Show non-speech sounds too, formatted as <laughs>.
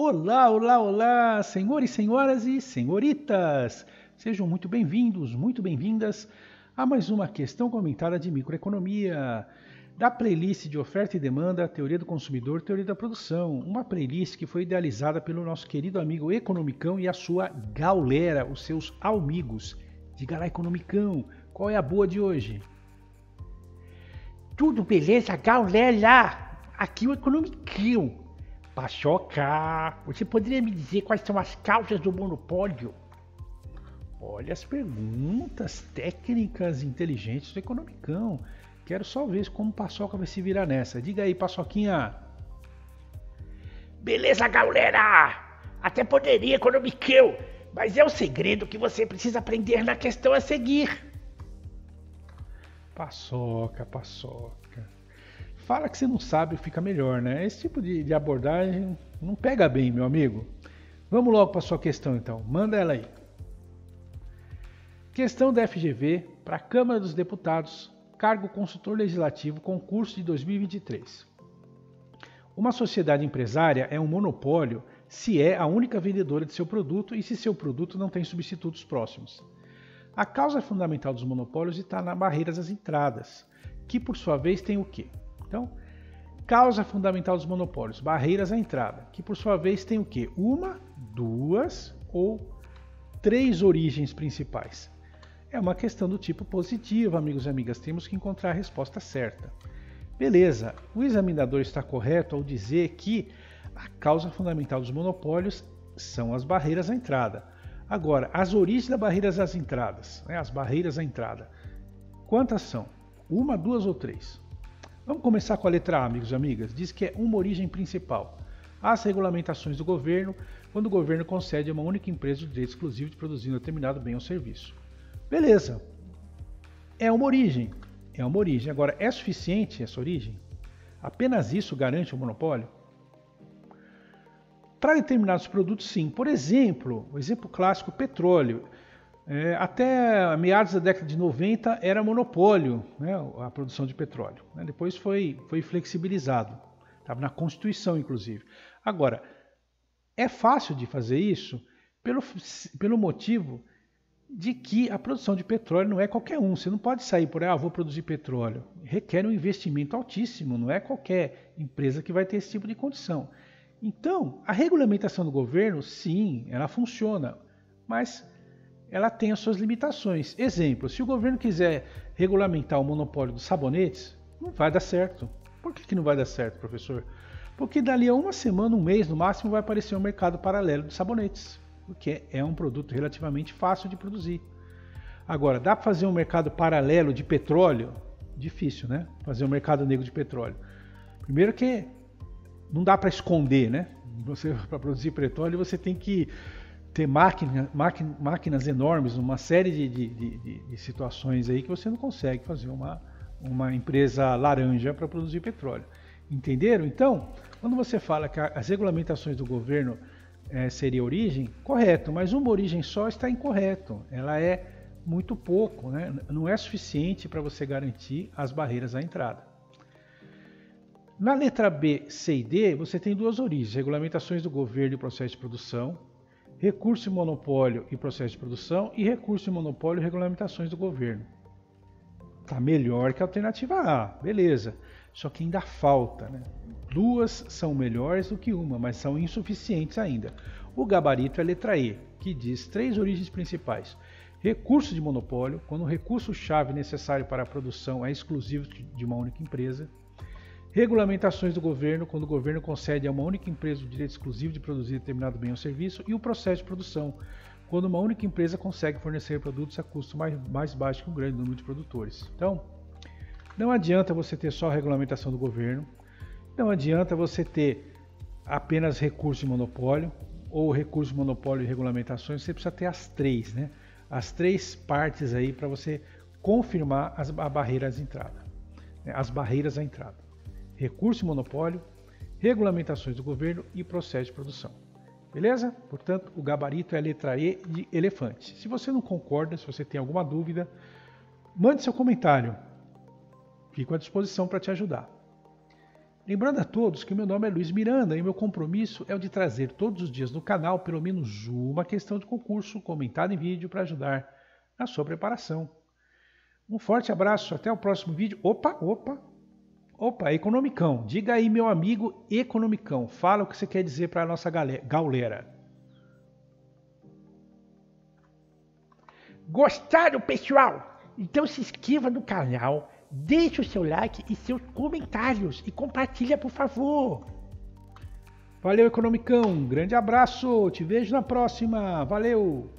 Olá, olá, olá, senhores, senhoras e senhoritas! Sejam muito bem-vindos, muito bem-vindas a mais uma questão comentada de microeconomia, da playlist de oferta e demanda, teoria do consumidor, teoria da produção. Uma playlist que foi idealizada pelo nosso querido amigo Economicão e a sua galera, os seus amigos. Diga lá, Economicão, qual é a boa de hoje? Tudo beleza, galera? Aqui o Economicão. Pachoca, você poderia me dizer quais são as causas do monopólio? Olha as perguntas técnicas inteligentes do Economicão. Quero só ver como Paçoca vai se virar nessa. Diga aí, Paçoquinha. Beleza, galera! Até poderia, Economicão, mas é o segredo que você precisa aprender na questão a seguir. Paçoca, paçoca. Fala que você não sabe, fica melhor, né? Esse tipo de, de abordagem não pega bem, meu amigo. Vamos logo para sua questão, então. Manda ela aí. Questão da FGV para a Câmara dos Deputados, cargo consultor legislativo, concurso de 2023. Uma sociedade empresária é um monopólio se é a única vendedora de seu produto e se seu produto não tem substitutos próximos. A causa fundamental dos monopólios está nas barreiras às entradas, que por sua vez tem o quê? Então, causa fundamental dos monopólios, barreiras à entrada, que por sua vez tem o quê? Uma, duas ou três origens principais. É uma questão do tipo positivo, amigos e amigas, temos que encontrar a resposta certa. Beleza, o examinador está correto ao dizer que a causa fundamental dos monopólios são as barreiras à entrada. Agora, as origens das barreiras às entradas, né, as barreiras à entrada, quantas são? Uma, duas ou três? Vamos começar com a letra A, amigos e amigas. Diz que é uma origem principal. As regulamentações do governo, quando o governo concede a uma única empresa o direito exclusivo de produzir um determinado bem ou serviço. Beleza. É uma origem. É uma origem. Agora, é suficiente essa origem? Apenas isso garante o monopólio? Para determinados produtos, sim. Por exemplo, o exemplo clássico, petróleo. É, até meados da década de 90 era monopólio né, a produção de petróleo. Né? Depois foi, foi flexibilizado. Estava na Constituição, inclusive. Agora, é fácil de fazer isso pelo, pelo motivo de que a produção de petróleo não é qualquer um. Você não pode sair por aí, ah, vou produzir petróleo. Requer um investimento altíssimo, não é qualquer empresa que vai ter esse tipo de condição. Então, a regulamentação do governo, sim, ela funciona, mas ela tem as suas limitações. Exemplo, se o governo quiser regulamentar o monopólio dos sabonetes, não vai dar certo. Por que, que não vai dar certo, professor? Porque dali a uma semana, um mês no máximo, vai aparecer um mercado paralelo de sabonetes, porque é um produto relativamente fácil de produzir. Agora, dá para fazer um mercado paralelo de petróleo? Difícil, né? Fazer um mercado negro de petróleo. Primeiro que não dá para esconder, né? Você <laughs> para produzir petróleo você tem que ter máquina, máquina, máquinas enormes, uma série de, de, de, de, situações aí que você não consegue fazer uma, uma empresa laranja para produzir petróleo. Entenderam? Então, quando você fala que as regulamentações do governo é, seria origem, correto, mas uma origem só está incorreto. Ela é muito pouco, né? não é suficiente para você garantir as barreiras à entrada. Na letra B, C e D, você tem duas origens: regulamentações do governo e processo de produção, recurso e monopólio e processo de produção e recurso e monopólio e regulamentações do governo. Tá melhor que a alternativa A, beleza. Só que ainda falta, né? Duas são melhores do que uma, mas são insuficientes ainda. O gabarito é a letra E, que diz três origens principais. Recurso de monopólio, quando o recurso-chave necessário para a produção é exclusivo de uma única empresa. Regulamentações do governo, quando o governo concede a uma única empresa o direito exclusivo de produzir determinado bem ou serviço, e o processo de produção, quando uma única empresa consegue fornecer produtos a custo mais, mais baixo que um grande número de produtores. Então, não adianta você ter só a regulamentação do governo, não adianta você ter apenas recurso e monopólio, ou recurso, monopólio e regulamentações, você precisa ter as três, né? As três partes aí para você confirmar as barreiras de entrada, né? as barreiras à entrada recurso e monopólio, regulamentações do governo e processo de produção. Beleza? Portanto, o gabarito é a letra E de elefante. Se você não concorda, se você tem alguma dúvida, mande seu comentário. Fico à disposição para te ajudar. Lembrando a todos que meu nome é Luiz Miranda e meu compromisso é o de trazer todos os dias no canal pelo menos uma questão de concurso comentada em vídeo para ajudar na sua preparação. Um forte abraço, até o próximo vídeo. Opa, opa, opa, Economicão. Diga aí, meu amigo Economicão. Fala o que você quer dizer para a nossa galera. Gostaram, pessoal? Então se inscreva no canal, deixe o seu like e seus comentários e compartilha, por favor. Valeu, Economicão. Grande abraço. Te vejo na próxima. Valeu.